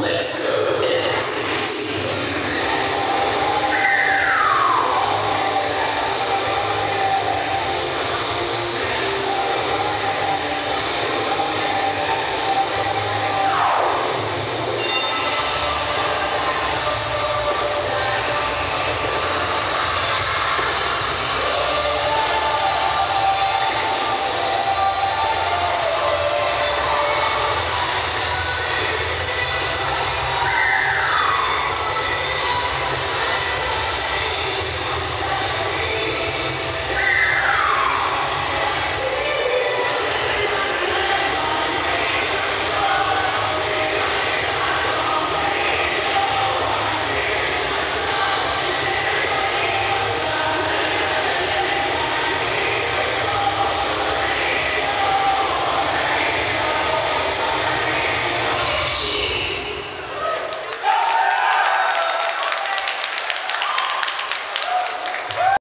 Let's go.